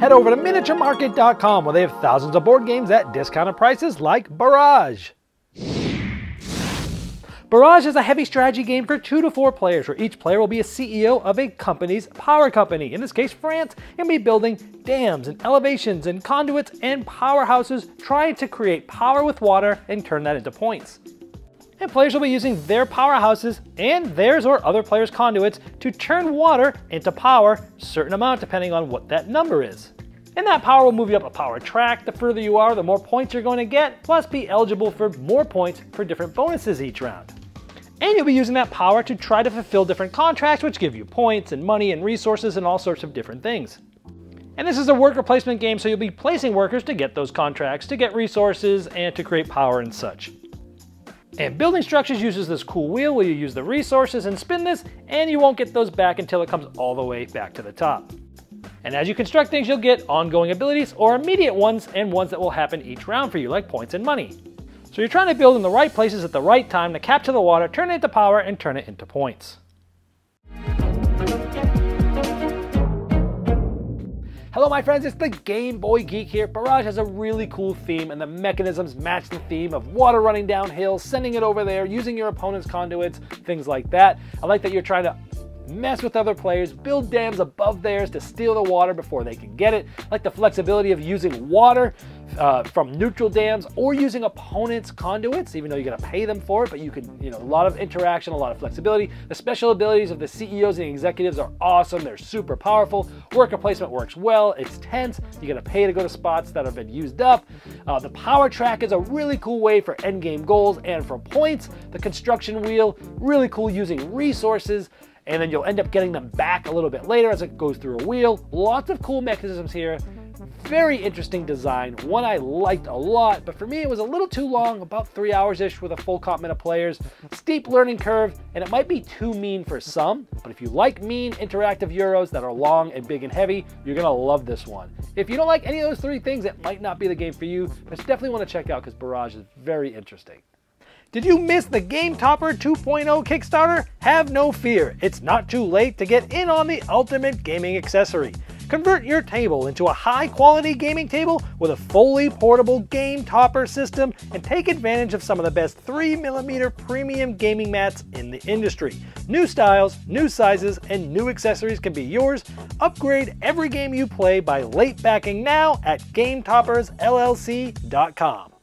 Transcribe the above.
Head over to miniaturemarket.com where they have thousands of board games at discounted prices like Barrage. Barrage is a heavy strategy game for two to four players where each player will be a CEO of a company's power company, in this case France, and be building dams and elevations and conduits and powerhouses trying to create power with water and turn that into points. And players will be using their powerhouses and theirs or other players' conduits to turn water into power, certain amount depending on what that number is. And that power will move you up a power track. The further you are, the more points you're going to get, plus be eligible for more points for different bonuses each round. And you'll be using that power to try to fulfill different contracts, which give you points and money and resources and all sorts of different things. And this is a worker placement game, so you'll be placing workers to get those contracts, to get resources, and to create power and such. And building structures uses this cool wheel where you use the resources and spin this, and you won't get those back until it comes all the way back to the top. And as you construct things, you'll get ongoing abilities or immediate ones and ones that will happen each round for you, like points and money. So you're trying to build in the right places at the right time to capture the water, turn it into power, and turn it into points. Hello my friends, it's the Game Boy Geek here. Barrage has a really cool theme and the mechanisms match the theme of water running downhill, sending it over there, using your opponent's conduits, things like that. I like that you're trying to mess with other players, build dams above theirs to steal the water before they can get it. Like the flexibility of using water uh, from neutral dams or using opponents' conduits, even though you're to pay them for it, but you can, you know, a lot of interaction, a lot of flexibility. The special abilities of the CEOs and executives are awesome. They're super powerful. Worker placement works well. It's tense. You got to pay to go to spots that have been used up. Uh, the power track is a really cool way for end game goals and for points. The construction wheel, really cool using resources and then you'll end up getting them back a little bit later as it goes through a wheel. Lots of cool mechanisms here. Very interesting design, one I liked a lot, but for me it was a little too long, about three hours-ish with a full complement of players. Steep learning curve, and it might be too mean for some, but if you like mean interactive Euros that are long and big and heavy, you're gonna love this one. If you don't like any of those three things, it might not be the game for you, but definitely one to check out because Barrage is very interesting. Did you miss the Game Topper 2.0 Kickstarter? Have no fear, it's not too late to get in on the ultimate gaming accessory. Convert your table into a high quality gaming table with a fully portable game topper system and take advantage of some of the best 3mm premium gaming mats in the industry. New styles, new sizes, and new accessories can be yours. Upgrade every game you play by late backing now at GameToppersLLC.com.